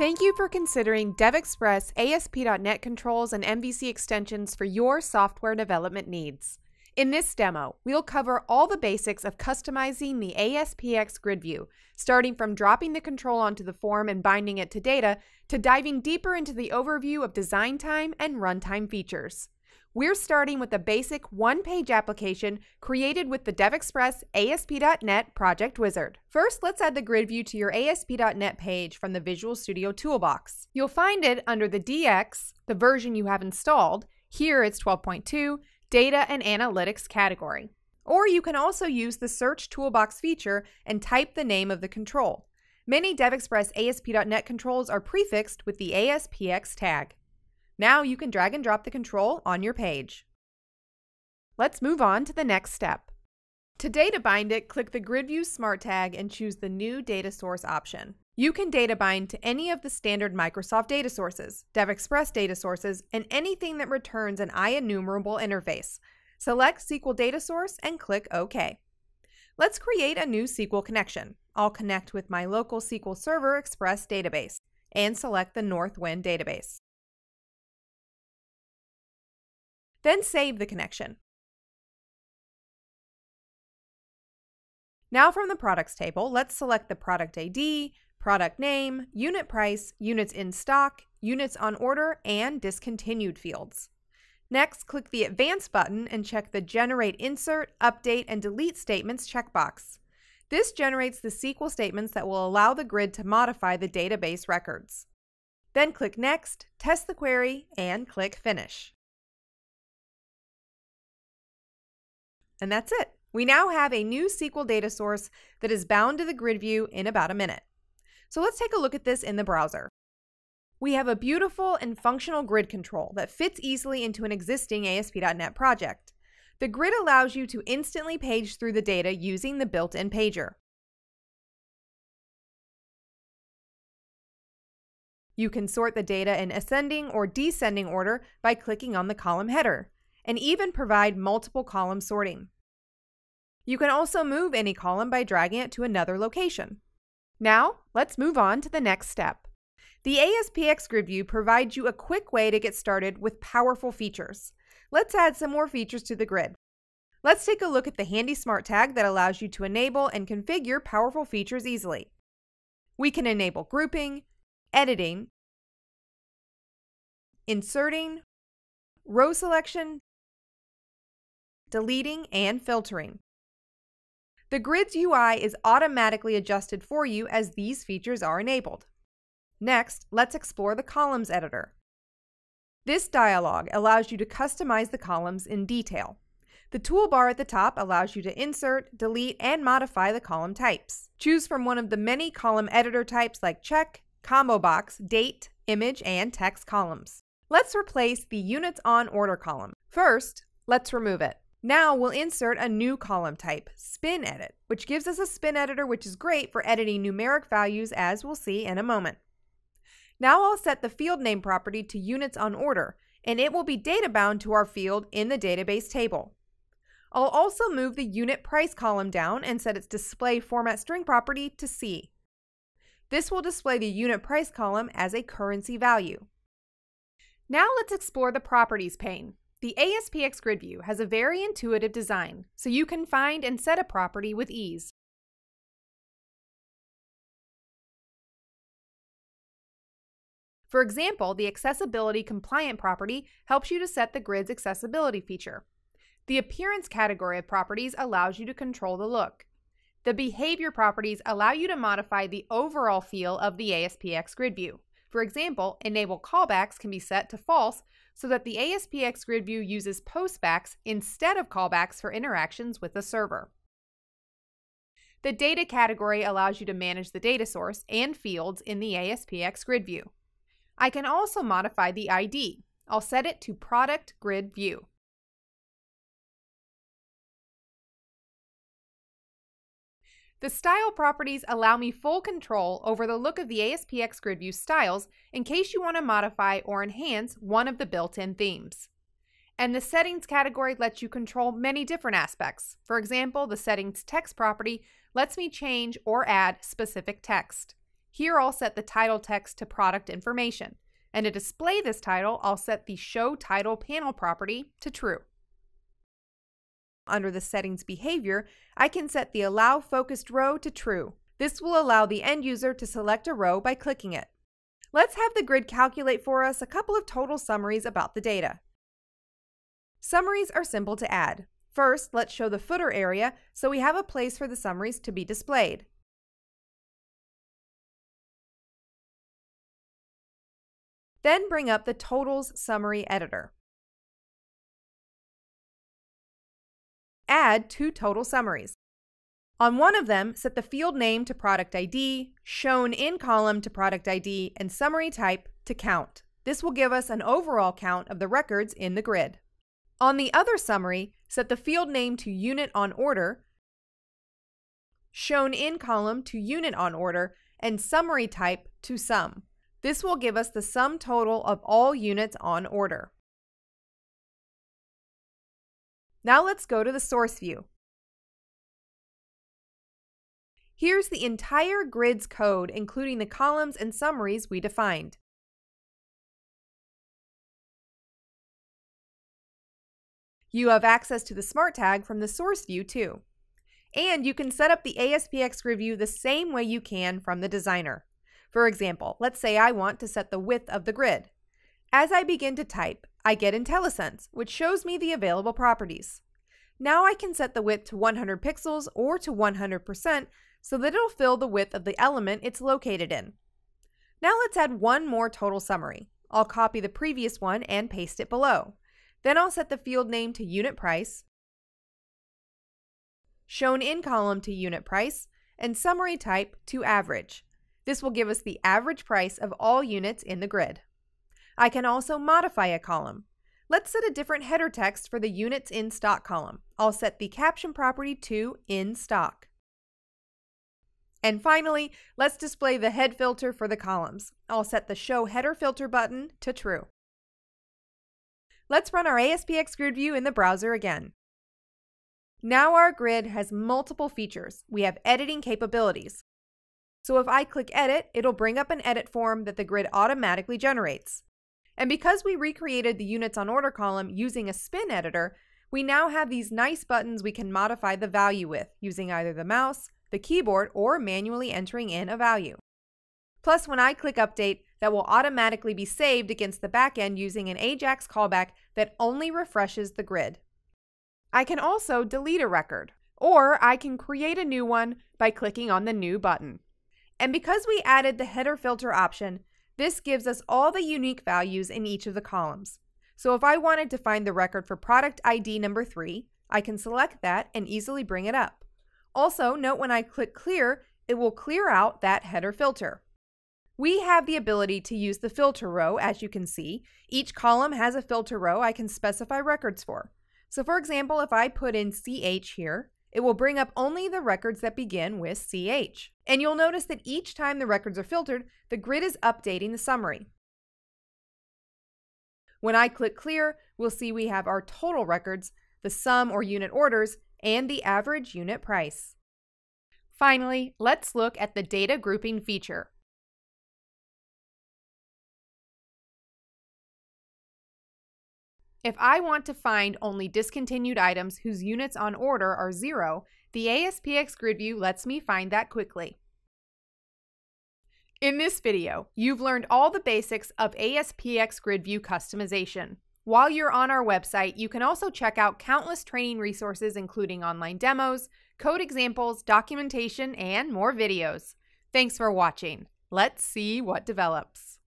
Thank you for considering DevExpress ASP.NET controls and MVC extensions for your software development needs. In this demo, we'll cover all the basics of customizing the ASPx grid view, starting from dropping the control onto the form and binding it to data, to diving deeper into the overview of design time and runtime features. We're starting with a basic one-page application created with the DevExpress ASP.NET Project Wizard. First, let's add the grid view to your ASP.NET page from the Visual Studio Toolbox. You'll find it under the DX, the version you have installed. Here it's 12.2, Data and Analytics category. Or you can also use the Search Toolbox feature and type the name of the control. Many DevExpress ASP.NET controls are prefixed with the ASPx tag. Now you can drag and drop the control on your page. Let's move on to the next step. To data bind it, click the Grid View Smart tag and choose the New Data Source option. You can data bind to any of the standard Microsoft data sources, DevExpress data sources, and anything that returns an IEnumerable interface. Select SQL Data Source and click OK. Let's create a new SQL connection. I'll connect with my local SQL Server Express database and select the Northwind database. Then save the connection. Now from the products table, let's select the product ID, product name, unit price, units in stock, units on order, and discontinued fields. Next, click the Advanced button and check the Generate Insert, Update, and Delete Statements checkbox. This generates the SQL statements that will allow the grid to modify the database records. Then click Next, test the query, and click Finish. And that's it. We now have a new SQL data source that is bound to the grid view in about a minute. So let's take a look at this in the browser. We have a beautiful and functional grid control that fits easily into an existing ASP.NET project. The grid allows you to instantly page through the data using the built-in pager. You can sort the data in ascending or descending order by clicking on the column header and even provide multiple column sorting. You can also move any column by dragging it to another location. Now, let's move on to the next step. The ASPx Grid View provides you a quick way to get started with powerful features. Let's add some more features to the grid. Let's take a look at the handy Smart tag that allows you to enable and configure powerful features easily. We can enable grouping, editing, inserting, row selection, deleting, and filtering. The Grid's UI is automatically adjusted for you as these features are enabled. Next, let's explore the Columns editor. This dialog allows you to customize the columns in detail. The toolbar at the top allows you to insert, delete, and modify the column types. Choose from one of the many column editor types like check, combo box, date, image, and text columns. Let's replace the Units on Order column. First, let's remove it. Now we'll insert a new column type, spin edit, which gives us a spin editor which is great for editing numeric values as we'll see in a moment. Now I'll set the field name property to units on order, and it will be data bound to our field in the database table. I'll also move the unit price column down and set its display format string property to C. This will display the unit price column as a currency value. Now let's explore the properties pane. The ASPx Grid View has a very intuitive design, so you can find and set a property with ease. For example, the Accessibility Compliant property helps you to set the grid's accessibility feature. The Appearance category of properties allows you to control the look. The Behavior properties allow you to modify the overall feel of the ASPx Grid View. For example, Enable Callbacks can be set to false so that the ASPx grid view uses postbacks instead of callbacks for interactions with the server. The data category allows you to manage the data source and fields in the ASPx grid view. I can also modify the ID. I'll set it to Product Grid View. The style properties allow me full control over the look of the ASPx GridView styles in case you want to modify or enhance one of the built-in themes. And the settings category lets you control many different aspects. For example, the settings text property lets me change or add specific text. Here I'll set the title text to product information, and to display this title, I'll set the Show Title Panel property to true. Under the Settings behavior, I can set the Allow Focused Row to true. This will allow the end user to select a row by clicking it. Let's have the grid calculate for us a couple of total summaries about the data. Summaries are simple to add. First, let's show the footer area so we have a place for the summaries to be displayed. Then bring up the Totals Summary Editor. Add two total summaries. On one of them, set the field name to product ID, shown in column to product ID, and summary type to count. This will give us an overall count of the records in the grid. On the other summary, set the field name to unit on order, shown in column to unit on order, and summary type to sum. This will give us the sum total of all units on order. Now let's go to the source view. Here's the entire grid's code, including the columns and summaries we defined. You have access to the Smart Tag from the source view too. And you can set up the ASPx grid view the same way you can from the designer. For example, let's say I want to set the width of the grid. As I begin to type, I get IntelliSense, which shows me the available properties. Now I can set the width to 100 pixels or to 100% so that it'll fill the width of the element it's located in. Now let's add one more total summary. I'll copy the previous one and paste it below. Then I'll set the field name to unit price, shown in column to unit price, and summary type to average. This will give us the average price of all units in the grid. I can also modify a column. Let's set a different header text for the units in stock column. I'll set the caption property to in stock. And finally, let's display the head filter for the columns. I'll set the Show Header Filter button to true. Let's run our ASPx grid view in the browser again. Now our grid has multiple features. We have editing capabilities. So if I click Edit, it'll bring up an edit form that the grid automatically generates. And because we recreated the Units on Order column using a spin editor, we now have these nice buttons we can modify the value with using either the mouse, the keyboard, or manually entering in a value. Plus, when I click Update, that will automatically be saved against the backend using an AJAX callback that only refreshes the grid. I can also delete a record, or I can create a new one by clicking on the New button. And because we added the header filter option, this gives us all the unique values in each of the columns. So if I wanted to find the record for product ID number 3, I can select that and easily bring it up. Also, note when I click clear, it will clear out that header filter. We have the ability to use the filter row, as you can see. Each column has a filter row I can specify records for. So for example, if I put in CH here, it will bring up only the records that begin with CH. And you'll notice that each time the records are filtered, the grid is updating the summary. When I click clear, we'll see we have our total records, the sum or unit orders, and the average unit price. Finally, let's look at the data grouping feature. If I want to find only discontinued items whose units on order are zero, the ASPx grid view lets me find that quickly. In this video, you've learned all the basics of ASPx grid view customization. While you're on our website, you can also check out countless training resources including online demos, code examples, documentation, and more videos. Thanks for watching. Let's see what develops.